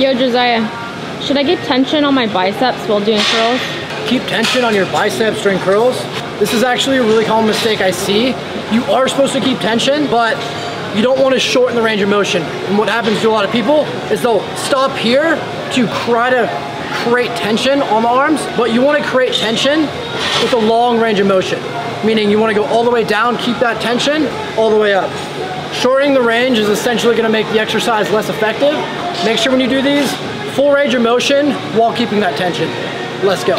Yo, Josiah, should I keep tension on my biceps while doing curls? Keep tension on your biceps during curls. This is actually a really common mistake I see. You are supposed to keep tension, but you don't want to shorten the range of motion. And what happens to a lot of people is they'll stop here to try to create tension on the arms, but you want to create tension with a long range of motion. Meaning you want to go all the way down, keep that tension, all the way up. Shortening the range is essentially going to make the exercise less effective. Make sure when you do these, full range of motion while keeping that tension. Let's go.